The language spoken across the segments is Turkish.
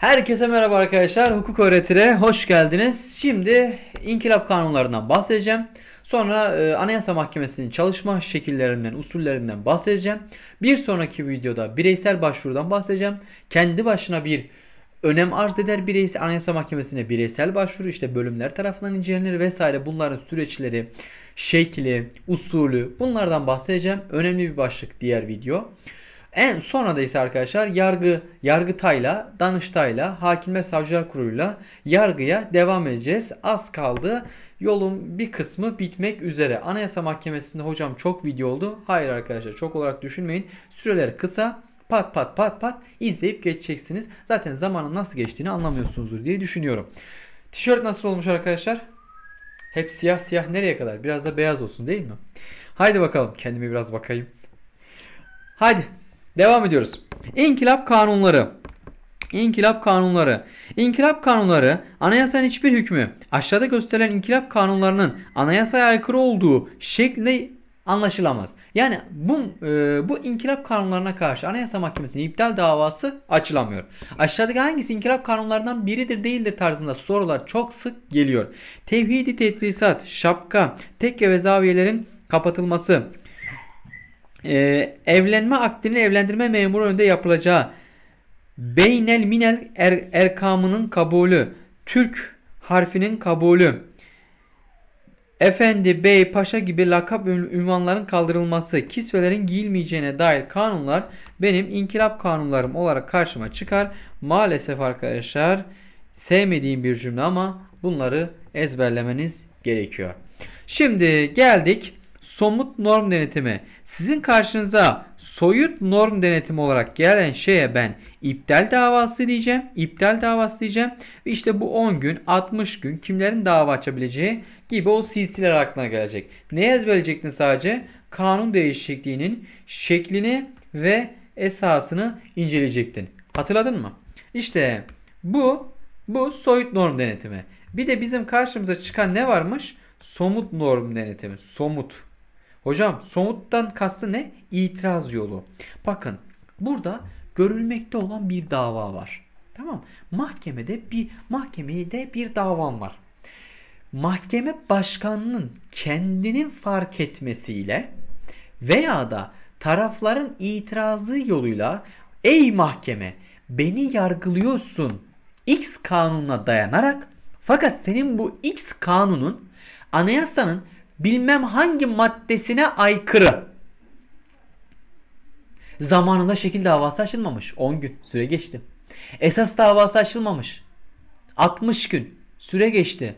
Herkese merhaba arkadaşlar. Hukuk öğretire hoş geldiniz. Şimdi inkılap kanunlarından bahsedeceğim. Sonra e, Anayasa Mahkemesi'nin çalışma şekillerinden, usullerinden bahsedeceğim. Bir sonraki videoda bireysel başvurudan bahsedeceğim. Kendi başına bir önem arz eder bireysel Anayasa Mahkemesi'ne bireysel başvuru işte bölümler tarafından incelenir vesaire bunların süreçleri, şekli, usulü bunlardan bahsedeceğim. Önemli bir başlık diğer video. En sonra ise arkadaşlar yargı, yargıtayla, danıştayla, hakimler savcılar kuruluyla yargıya devam edeceğiz. Az kaldı. Yolun bir kısmı bitmek üzere. Anayasa Mahkemesi'nde hocam çok video oldu. Hayır arkadaşlar çok olarak düşünmeyin. Süreler kısa. Pat pat pat pat izleyip geçeceksiniz. Zaten zamanın nasıl geçtiğini anlamıyorsunuzdur diye düşünüyorum. Tişört nasıl olmuş arkadaşlar? Hep siyah siyah nereye kadar? Biraz da beyaz olsun değil mi? Haydi bakalım kendime biraz bakayım. Haydi devam ediyoruz. İnkılap kanunları. İnkılap kanunları. İnkılap kanunları anayasanın hiçbir hükmü aşağıda gösterilen inkılap kanunlarının anayasaya aykırı olduğu şekli anlaşılamaz. Yani bu e, bu inkılap kanunlarına karşı Anayasa Mahkemesi'nin iptal davası açılamıyor. Aşağıdaki hangisi inkılap kanunlarından biridir değildir tarzında sorular çok sık geliyor. Tevhidi tedrisat, şapka, tekke ve zaviyelerin kapatılması, e, evlenme akdini evlendirme memuru önünde yapılacağı, beynel minel er, erkamının kabulü, Türk harfinin kabulü, efendi, bey, paşa gibi lakap ünvanların kaldırılması, kisvelerin giyilmeyeceğine dair kanunlar benim inkılap kanunlarım olarak karşıma çıkar. Maalesef arkadaşlar sevmediğim bir cümle ama bunları ezberlemeniz gerekiyor. Şimdi geldik somut norm denetimi. Sizin karşınıza soyut norm denetimi olarak gelen şeye ben iptal davası diyeceğim. İptal davası diyeceğim. Ve işte bu 10 gün 60 gün kimlerin dava açabileceği gibi o CC'ler aklına gelecek. Ne ezberleyecektin sadece? Kanun değişikliğinin şeklini ve esasını inceleyecektin. Hatırladın mı? İşte bu bu soyut norm denetimi. Bir de bizim karşımıza çıkan ne varmış? Somut norm denetimi. Somut. Hocam somuttan kastı ne? İtiraz yolu. Bakın burada görülmekte olan bir dava var. Tamam. Mahkemede bir mahkemede bir davam var. Mahkeme başkanının kendinin fark etmesiyle veya da tarafların itirazı yoluyla ey mahkeme beni yargılıyorsun X kanununa dayanarak fakat senin bu X kanunun anayasanın bilmem hangi maddesine aykırı. Zamanında şekil davası açılmamış. 10 gün süre geçti. Esas davası açılmamış. 60 gün süre geçti.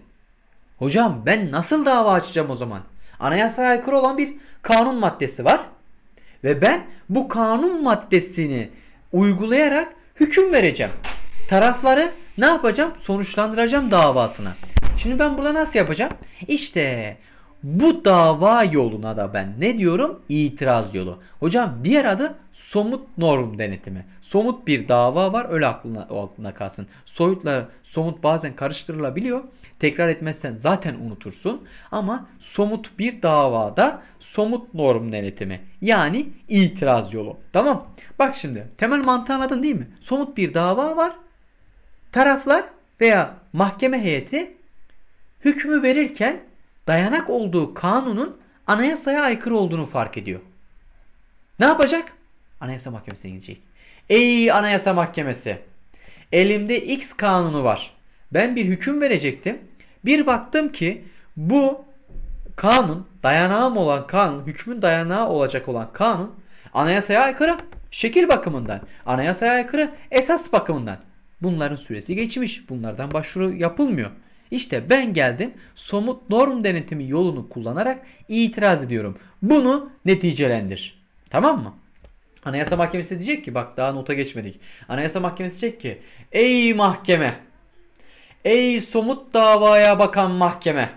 Hocam ben nasıl dava açacağım o zaman? Anayasaya aykırı olan bir kanun maddesi var. Ve ben bu kanun maddesini uygulayarak hüküm vereceğim. Tarafları ne yapacağım? Sonuçlandıracağım davasını. Şimdi ben burada nasıl yapacağım? İşte bu dava yoluna da ben ne diyorum? İtiraz yolu. Hocam diğer adı somut norm denetimi. Somut bir dava var öyle aklına, o aklına kalsın. Soyutla somut bazen karıştırılabiliyor. Tekrar etmezsen zaten unutursun. Ama somut bir davada somut norm denetimi. Yani itiraz yolu. Tamam. Bak şimdi temel mantığı anladın değil mi? Somut bir dava var. Taraflar veya mahkeme heyeti hükmü verirken dayanak olduğu kanunun anayasaya aykırı olduğunu fark ediyor. Ne yapacak? Anayasa Mahkemesi'ne gidecek. Ey Anayasa Mahkemesi! Elimde X kanunu var. Ben bir hüküm verecektim. Bir baktım ki bu kanun, dayanağım olan kanun, hükmün dayanağı olacak olan kanun anayasaya aykırı. Şekil bakımından, anayasaya aykırı, esas bakımından. Bunların süresi geçmiş. Bunlardan başvuru yapılmıyor. İşte ben geldim somut norm denetimi yolunu kullanarak itiraz ediyorum. Bunu neticelendir. Tamam mı? Anayasa Mahkemesi diyecek ki bak daha nota geçmedik. Anayasa Mahkemesi diyecek ki ey mahkeme ey somut davaya bakan mahkeme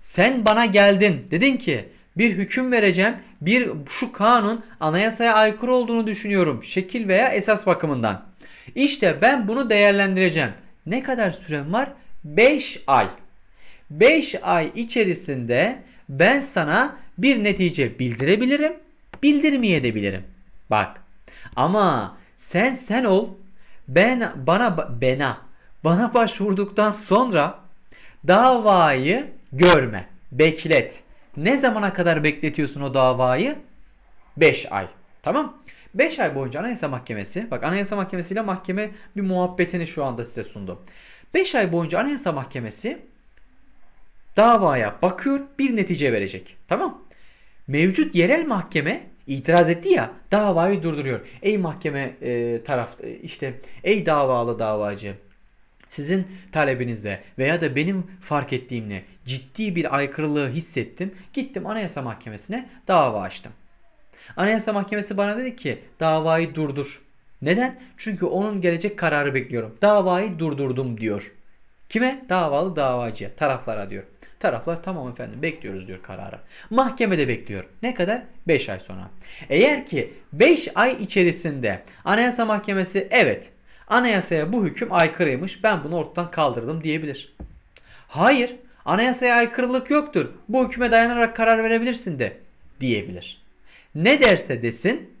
sen bana geldin dedin ki bir hüküm vereceğim bir şu kanun anayasaya aykırı olduğunu düşünüyorum şekil veya esas bakımından. İşte ben bunu değerlendireceğim. Ne kadar sürem var? 5 ay. 5 ay içerisinde ben sana bir netice bildirebilirim, bildirmeyebilirim. Bak. Ama sen sen ol. ben bana bena bana başvurduktan sonra davayı görme, beklet. Ne zamana kadar bekletiyorsun o davayı? 5 ay. Tamam? 5 ay boyunca Anayasa Mahkemesi, bak Anayasa Mahkemesi ile mahkeme bir muhabbetini şu anda size sundu. 5 ay boyunca Anayasa Mahkemesi davaya bakıyor, bir netice verecek. Tamam? Mevcut yerel mahkeme itiraz etti ya davayı durduruyor. Ey mahkeme e, taraf e, işte ey davalı davacı sizin talebinizle veya da benim fark ettiğimle ciddi bir aykırılığı hissettim. Gittim Anayasa Mahkemesi'ne dava açtım. Anayasa Mahkemesi bana dedi ki davayı durdur. Neden? Çünkü onun gelecek kararı bekliyorum. Davayı durdurdum diyor. Kime? Davalı davacıya, taraflara diyor. Taraflar tamam efendim bekliyoruz diyor kararı. Mahkemede bekliyor. Ne kadar? 5 ay sonra. Eğer ki 5 ay içerisinde Anayasa Mahkemesi evet anayasaya bu hüküm aykırıymış ben bunu ortadan kaldırdım diyebilir. Hayır anayasaya aykırılık yoktur. Bu hüküme dayanarak karar verebilirsin de diyebilir. Ne derse desin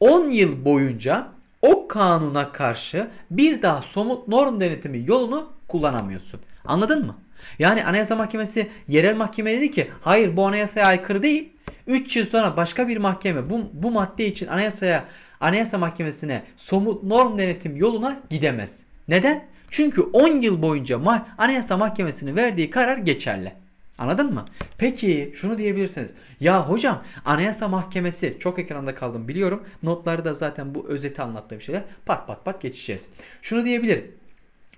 10 yıl boyunca o kanuna karşı bir daha somut norm denetimi yolunu kullanamıyorsun. Anladın mı? Yani Anayasa Mahkemesi yerel mahkeme dedi ki hayır bu anayasaya aykırı değil. 3 yıl sonra başka bir mahkeme bu, bu madde için anayasaya Anayasa Mahkemesi'ne somut norm denetim yoluna gidemez. Neden? Çünkü 10 yıl boyunca Anayasa Mahkemesi'nin verdiği karar geçerli. Anladın mı? Peki şunu diyebilirsiniz. Ya hocam Anayasa Mahkemesi çok ekranda kaldım biliyorum. Notları da zaten bu özeti anlattığım şeyler. Pat pat pat geçeceğiz. Şunu diyebilir.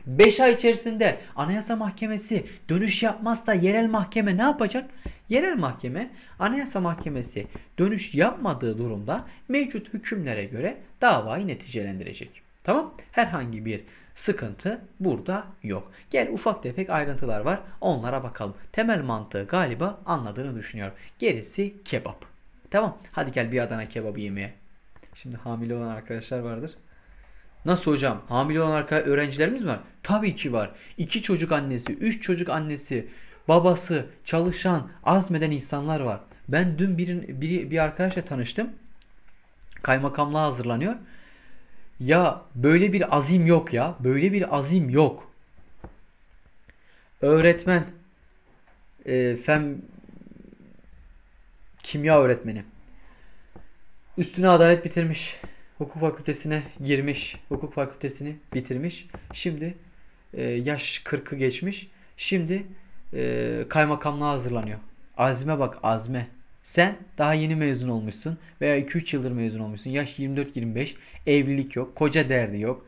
5 ay içerisinde Anayasa Mahkemesi dönüş yapmazsa yerel mahkeme ne yapacak? Yerel mahkeme Anayasa Mahkemesi dönüş yapmadığı durumda mevcut hükümlere göre davayı neticelendirecek. Tamam? Herhangi bir sıkıntı burada yok. Gel ufak tefek ayrıntılar var. Onlara bakalım. Temel mantığı galiba anladığını düşünüyorum. Gerisi kebap. Tamam. Hadi gel bir Adana kebabı yemeye. Şimdi hamile olan arkadaşlar vardır. Nasıl hocam? Hamile olan öğrencilerimiz var. Tabii ki var. İki çocuk annesi, üç çocuk annesi, babası, çalışan, azmeden insanlar var. Ben dün bir, bir, bir arkadaşla tanıştım. Kaymakamlığa hazırlanıyor. Ya böyle bir azim yok ya. Böyle bir azim yok. Öğretmen. E, fen kimya öğretmeni. Üstüne adalet bitirmiş. Hukuk fakültesine girmiş. Hukuk fakültesini bitirmiş. Şimdi e, yaş 40'ı geçmiş. Şimdi e, kaymakamlığa hazırlanıyor. Azme bak azme. Sen daha yeni mezun olmuşsun veya 2-3 yıldır mezun olmuşsun. Yaş 24-25. Evlilik yok. Koca derdi yok.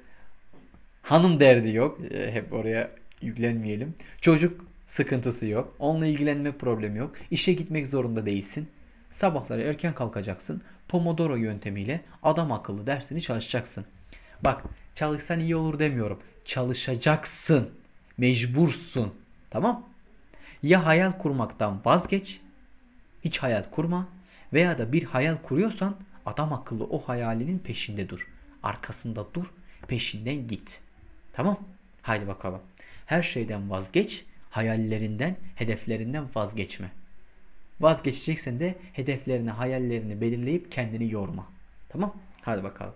Hanım derdi yok. E, hep oraya yüklenmeyelim. Çocuk sıkıntısı yok. Onunla ilgilenme problemi yok. İşe gitmek zorunda değilsin. Sabahları erken kalkacaksın. Pomodoro yöntemiyle adam akıllı dersini çalışacaksın. Bak çalışsan iyi olur demiyorum. Çalışacaksın. Mecbursun. Tamam? Ya hayal kurmaktan vazgeç. Hiç hayal kurma. Veya da bir hayal kuruyorsan adam akıllı o hayalinin peşinde dur. Arkasında dur. Peşinden git. Tamam? Haydi bakalım. Her şeyden vazgeç. Hayallerinden, hedeflerinden vazgeçme. Vazgeçeceksen de hedeflerini, hayallerini belirleyip kendini yorma. Tamam? Hadi bakalım.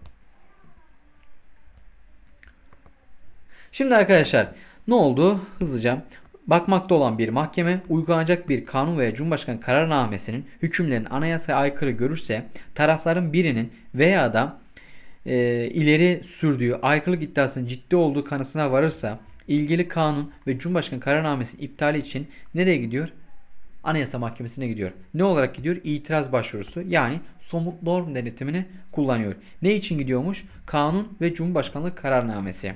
Şimdi arkadaşlar ne oldu? Hızlıca bakmakta olan bir mahkeme uygulanacak bir kanun veya Cumhurbaşkanı kararnamesinin hükümlerin anayasaya aykırı görürse tarafların birinin veya da e, ileri sürdüğü aykırılık iddiasının ciddi olduğu kanısına varırsa ilgili kanun ve Cumhurbaşkanı kararnamesinin iptali için nereye gidiyor? Anayasa Mahkemesi'ne gidiyor. Ne olarak gidiyor? İtiraz başvurusu yani somut norm denetimini kullanıyor. Ne için gidiyormuş? Kanun ve Cumhurbaşkanlığı kararnamesi.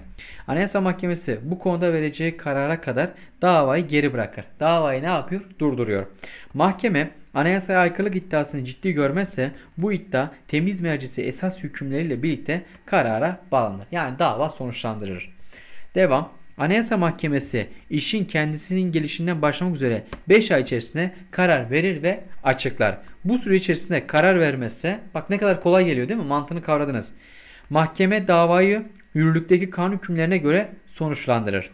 Anayasa Mahkemesi bu konuda vereceği karara kadar davayı geri bırakır. Davayı ne yapıyor? Durduruyor. Mahkeme anayasaya aykırılık iddiasını ciddi görmezse bu iddia temiz mercisi esas hükümleriyle birlikte karara bağlanır. Yani dava sonuçlandırır. Devam. Anayasa Mahkemesi işin kendisinin gelişinden başlamak üzere 5 ay içerisinde karar verir ve açıklar. Bu süre içerisinde karar vermezse bak ne kadar kolay geliyor değil mi? Mantığını kavradınız. Mahkeme davayı yürürlükteki kanun hükümlerine göre sonuçlandırır.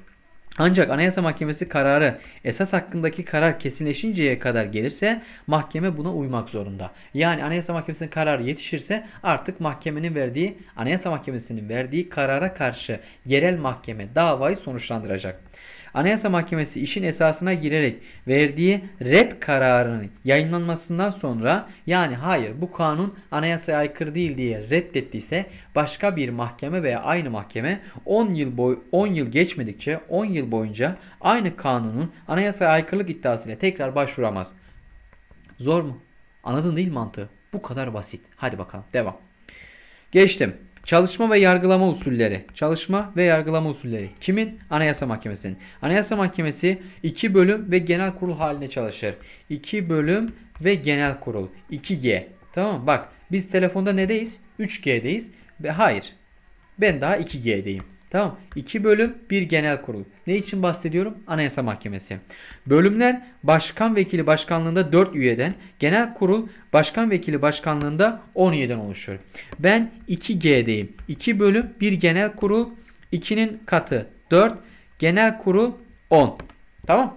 Ancak Anayasa Mahkemesi kararı esas hakkındaki karar kesinleşinceye kadar gelirse mahkeme buna uymak zorunda. Yani Anayasa Mahkemesi'nin kararı yetişirse artık mahkemenin verdiği Anayasa Mahkemesi'nin verdiği karara karşı yerel mahkeme davayı sonuçlandıracak. Anayasa Mahkemesi işin esasına girerek verdiği red kararının yayınlanmasından sonra yani hayır bu kanun anayasaya aykırı değil diye reddettiyse başka bir mahkeme veya aynı mahkeme 10 yıl boy 10 yıl geçmedikçe 10 yıl boyunca aynı kanunun anayasaya aykırılık iddiasıyla tekrar başvuramaz. Zor mu? Anladın değil mantığı? Bu kadar basit. Hadi bakalım devam. Geçtim. Çalışma ve yargılama usulleri. Çalışma ve yargılama usulleri. Kimin? Anayasa Mahkemesi'nin. Anayasa Mahkemesi 2 bölüm ve genel kurul haline çalışır. 2 bölüm ve genel kurul. 2G. Tamam mı? Bak biz telefonda nedeyiz? 3G'deyiz. Ve hayır. Ben daha 2G'deyim. Tamam. 2 bölüm 1 genel kurul. Ne için bahsediyorum? Anayasa Mahkemesi. Bölümler başkan vekili başkanlığında 4 üyeden, genel kurul başkan vekili başkanlığında 10 üyeden oluşur. Ben 2G'deyim. 2 bölüm 1 genel kurul 2'nin katı 4 genel kurul 10. Tamam.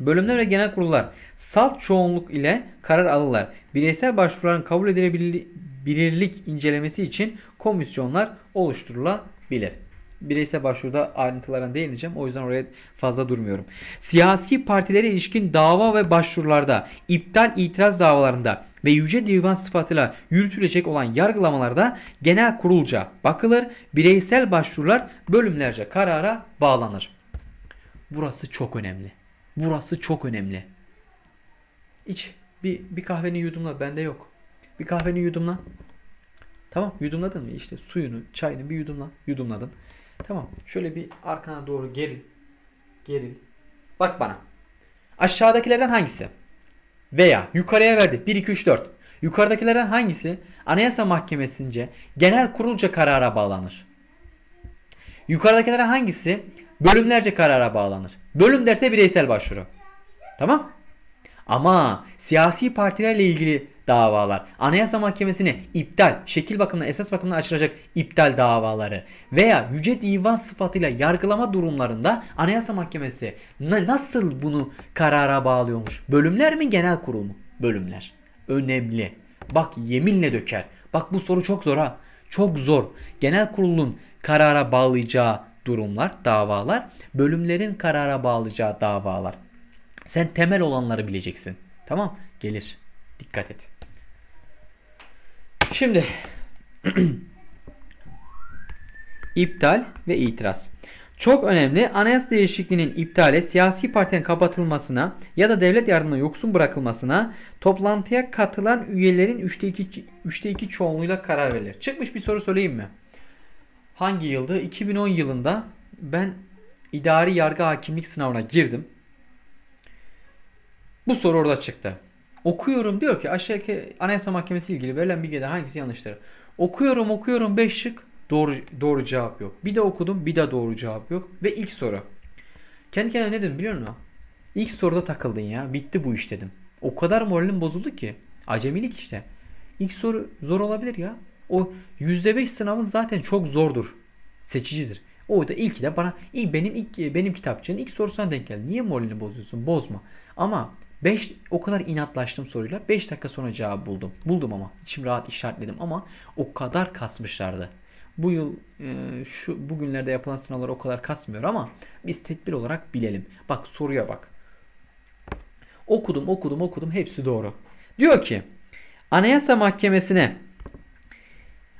Bölümler ve genel kurullar salt çoğunluk ile karar alırlar. Bireysel başvuruların kabul edilebilirlik incelemesi için komisyonlar oluşturulabilir bireysel başvuruda ayrıntılarına değineceğim. O yüzden oraya fazla durmuyorum. Siyasi partilere ilişkin dava ve başvurularda, iptal itiraz davalarında ve Yüce Divan sıfatıyla yürütülecek olan yargılamalarda genel kurulca bakılır. Bireysel başvurular bölümlerce karara bağlanır. Burası çok önemli. Burası çok önemli. İç. Bir, bir kahveni yudumla. Bende yok. Bir kahveni yudumla. Tamam yudumladın mı? İşte suyunu, çayını bir yudumla. Yudumladın. Tamam. Şöyle bir arkana doğru geril. Geril. Bak bana. Aşağıdakilerden hangisi? Veya yukarıya verdi. 1, 2, 3, 4. Yukarıdakilerden hangisi Anayasa Mahkemesince genel kurulca karara bağlanır? Yukarıdakilerden hangisi bölümlerce karara bağlanır? Bölüm derse bireysel başvuru. Tamam? Ama siyasi partilerle ilgili davalar, Anayasa Mahkemesi'ne iptal, şekil bakımından esas bakımından açılacak iptal davaları veya Yüce Divan sıfatıyla yargılama durumlarında Anayasa Mahkemesi nasıl bunu karara bağlıyormuş? Bölümler mi genel kurul mu? Bölümler. Önemli. Bak yeminle döker. Bak bu soru çok zor ha. Çok zor. Genel kurulun karara bağlayacağı durumlar, davalar, bölümlerin karara bağlayacağı davalar. Sen temel olanları bileceksin. Tamam? Gelir. Dikkat et. Şimdi iptal ve itiraz. Çok önemli anayasa değişikliğinin iptale, siyasi partinin kapatılmasına ya da devlet yardımına yoksun bırakılmasına toplantıya katılan üyelerin 3'te 2, 3'te 2 çoğunluğuyla karar verilir. Çıkmış bir soru söyleyeyim mi? Hangi yıldı? 2010 yılında ben idari yargı hakimlik sınavına girdim. Bu soru orada çıktı. Okuyorum diyor ki aşağıdaki Anayasa Mahkemesi ilgili verilen bilgiler hangisi yanlıştır? Okuyorum okuyorum 5 şık doğru doğru cevap yok. Bir de okudum bir de doğru cevap yok ve ilk soru. Kendi kendime ne dedim biliyor musun? İlk soruda takıldın ya. Bitti bu iş dedim. O kadar moralim bozuldu ki. Acemilik işte. İlk soru zor olabilir ya. O %5 sınavın zaten çok zordur. Seçicidir. O da ilk de bana ilk benim ilk benim kitapçının ilk sorusuna denk geldi. Niye moralini bozuyorsun? Bozma. Ama 5 o kadar inatlaştım soruyla 5 dakika sonra cevap buldum. Buldum ama içim rahat işaretledim ama o kadar kasmışlardı. Bu yıl e, şu bugünlerde yapılan sınavlar o kadar kasmıyor ama biz tedbir olarak bilelim. Bak soruya bak. Okudum okudum okudum hepsi doğru. Diyor ki Anayasa Mahkemesi'ne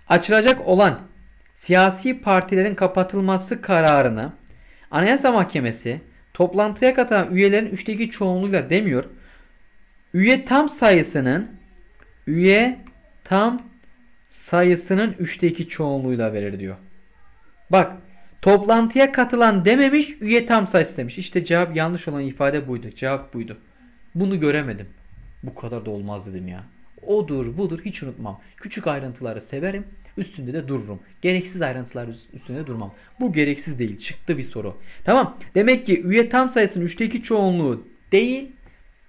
açılacak olan siyasi partilerin kapatılması kararını Anayasa Mahkemesi toplantıya katılan üyelerin 3'te 2 çoğunluğuyla demiyor. Üye tam sayısının üye tam sayısının 3'te 2 çoğunluğuyla verir diyor. Bak toplantıya katılan dememiş üye tam sayısı demiş. İşte cevap yanlış olan ifade buydu. Cevap buydu. Bunu göremedim. Bu kadar da olmaz dedim ya. Odur budur hiç unutmam. Küçük ayrıntıları severim. Üstünde de dururum. Gereksiz ayrıntılar üstünde durmam. Bu gereksiz değil. Çıktı bir soru. Tamam. Demek ki üye tam sayısının 3'te 2 çoğunluğu değil.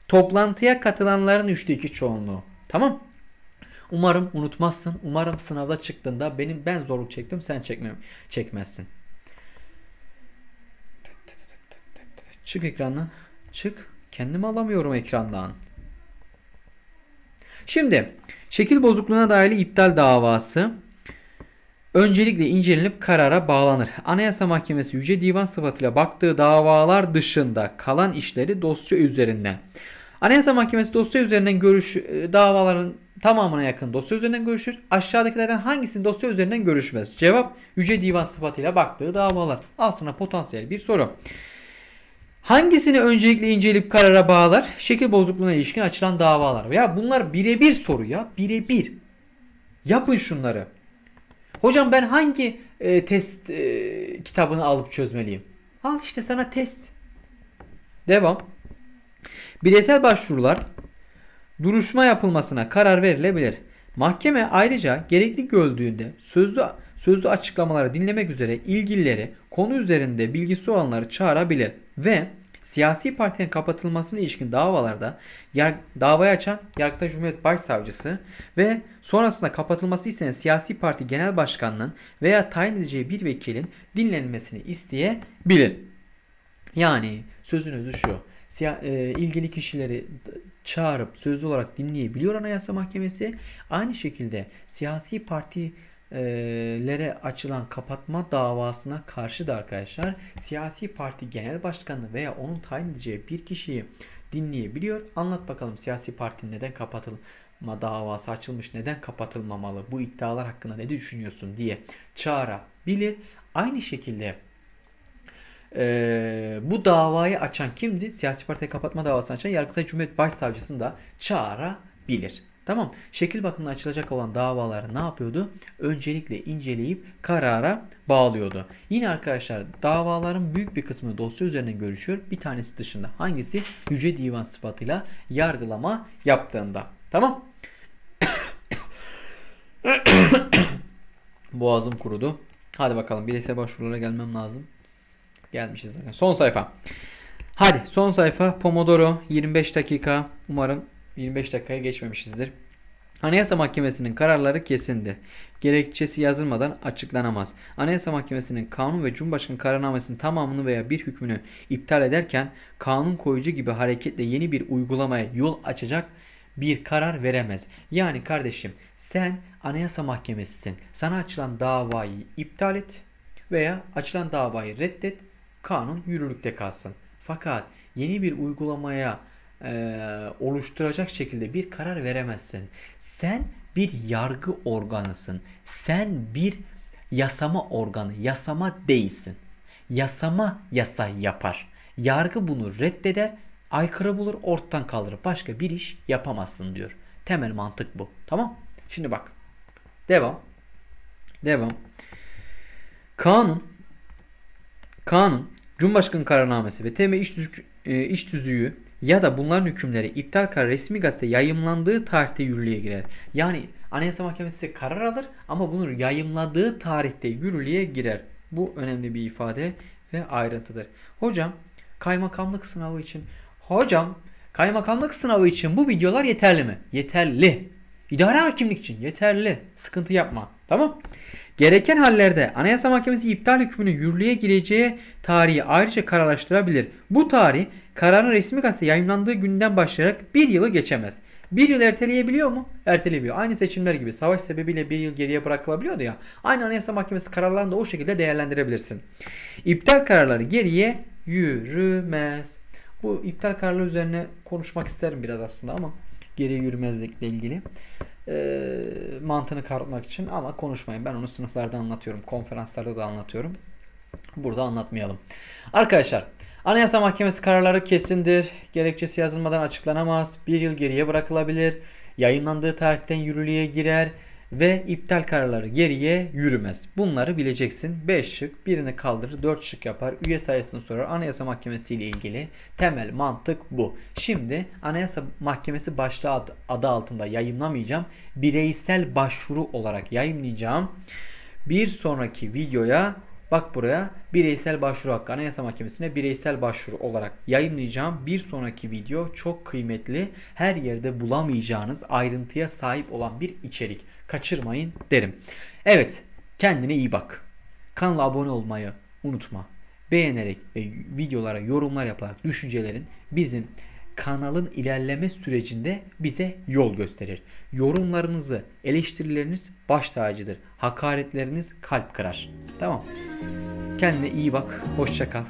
Toplantıya katılanların 3'te 2 çoğunluğu. Tamam. Umarım unutmazsın. Umarım sınavda çıktığında benim ben zorluk çektim sen çekmem, çekmezsin. Çık ekrandan. Çık. Kendimi alamıyorum ekrandan. Şimdi şekil bozukluğuna dair iptal davası öncelikle incelenip karara bağlanır. Anayasa Mahkemesi Yüce Divan sıfatıyla baktığı davalar dışında kalan işleri dosya üzerinden. Anayasa Mahkemesi dosya üzerinden görüş e, davaların tamamına yakın dosya üzerinden görüşür. Aşağıdakilerden hangisinin dosya üzerinden görüşmez? Cevap Yüce Divan sıfatıyla baktığı davalar. Al sana potansiyel bir soru. Hangisini öncelikle inceleyip karara bağlar? Şekil bozukluğuna ilişkin açılan davalar. Ya bunlar birebir soru ya. Birebir. Yapın şunları. Hocam ben hangi e, test e, kitabını alıp çözmeliyim? Al işte sana test. Devam. Bireysel başvurular duruşma yapılmasına karar verilebilir. Mahkeme ayrıca gerekli gördüğünde sözlü sözlü açıklamaları dinlemek üzere ilgilileri konu üzerinde bilgisi olanları çağırabilir ve siyasi partinin kapatılmasına ilişkin davalarda yar, davayı açan Yargıtay Cumhuriyet Başsavcısı ve sonrasında kapatılması istenen siyasi parti genel başkanının veya tayin edeceği bir vekilin dinlenmesini isteyebilir. Yani sözün özü şu. Siya, e, ilgili kişileri çağırıp sözlü olarak dinleyebiliyor Anayasa Mahkemesi. Aynı şekilde siyasi parti lere açılan kapatma davasına karşı da arkadaşlar siyasi parti genel başkanı veya onun tayin edeceği bir kişiyi dinleyebiliyor. Anlat bakalım siyasi partinin neden kapatılma davası açılmış, neden kapatılmamalı, bu iddialar hakkında ne düşünüyorsun diye çağırabilir. Aynı şekilde e, bu davayı açan kimdi? Siyasi parti kapatma davasını açan Yargıtay Cumhuriyet Başsavcısını da çağırabilir. Tamam. Şekil bakımından açılacak olan davaları ne yapıyordu? Öncelikle inceleyip karara bağlıyordu. Yine arkadaşlar davaların büyük bir kısmı dosya üzerinden görüşüyor. Bir tanesi dışında. Hangisi? Yüce Divan sıfatıyla yargılama yaptığında. Tamam. Boğazım kurudu. Hadi bakalım bireysel başvurulara gelmem lazım. Gelmişiz zaten. Son sayfa. Hadi son sayfa Pomodoro 25 dakika. Umarım 25 dakikaya geçmemişizdir. Anayasa Mahkemesi'nin kararları kesindir. Gerekçesi yazılmadan açıklanamaz. Anayasa Mahkemesi'nin kanun ve Cumhurbaşkanı kararnamesinin tamamını veya bir hükmünü iptal ederken kanun koyucu gibi hareketle yeni bir uygulamaya yol açacak bir karar veremez. Yani kardeşim sen Anayasa Mahkemesi'sin. Sana açılan davayı iptal et veya açılan davayı reddet. Kanun yürürlükte kalsın. Fakat yeni bir uygulamaya e, oluşturacak şekilde bir karar veremezsin. Sen bir yargı organısın. Sen bir yasama organı, yasama değilsin. Yasama yasa yapar. Yargı bunu reddeder, aykırı bulur, ortadan kaldırır. Başka bir iş yapamazsın diyor. Temel mantık bu. Tamam? Şimdi bak. Devam. Devam. Kanun Kanun, Cumhurbaşkanı kararnamesi ve TM iş, tüzük, e, iş tüzüğü ya da bunların hükümleri iptal kararı resmi gazete yayımlandığı tarihte yürürlüğe girer. Yani Anayasa Mahkemesi karar alır ama bunu yayımladığı tarihte yürürlüğe girer. Bu önemli bir ifade ve ayrıntıdır. Hocam kaymakamlık sınavı için hocam kaymakamlık sınavı için bu videolar yeterli mi? Yeterli. İdare hakimlik için yeterli. Sıkıntı yapma. Tamam? Gereken hallerde Anayasa Mahkemesi iptal hükmünün yürürlüğe gireceği tarihi ayrıca kararlaştırabilir. Bu tarih kararın resmi gazete yayınlandığı günden başlayarak bir yılı geçemez. Bir yıl erteleyebiliyor mu? Erteleyebiliyor. Aynı seçimler gibi savaş sebebiyle bir yıl geriye bırakılabiliyordu ya. Aynı Anayasa Mahkemesi kararlarını da o şekilde değerlendirebilirsin. İptal kararları geriye yürümez. Bu iptal kararları üzerine konuşmak isterim biraz aslında ama geriye yürümezlikle ilgili e, mantığını kavratmak için ama konuşmayın. Ben onu sınıflarda anlatıyorum. Konferanslarda da anlatıyorum. Burada anlatmayalım. Arkadaşlar Anayasa Mahkemesi kararları kesindir. Gerekçesi yazılmadan açıklanamaz. Bir yıl geriye bırakılabilir. Yayınlandığı tarihten yürürlüğe girer ve iptal kararları geriye yürümez. Bunları bileceksin. 5 şık birini kaldırır 4 şık yapar. Üye sayısını sorar. Anayasa Mahkemesi ile ilgili temel mantık bu. Şimdi Anayasa Mahkemesi başlığı adı, altında yayınlamayacağım. Bireysel başvuru olarak yayınlayacağım. Bir sonraki videoya Bak buraya bireysel başvuru hakkı Anayasa Mahkemesi'ne bireysel başvuru olarak yayınlayacağım. Bir sonraki video çok kıymetli, her yerde bulamayacağınız ayrıntıya sahip olan bir içerik. Kaçırmayın derim. Evet kendine iyi bak. Kanala abone olmayı unutma. beğenerek ve videolara yorumlar yaparak düşüncelerin bizim kanalın ilerleme sürecinde bize yol gösterir. Yorumlarınızı, eleştirileriniz baş tacıdır. Hakaretleriniz kalp kırar. Tamam. Kendine iyi bak. Hoşça kal.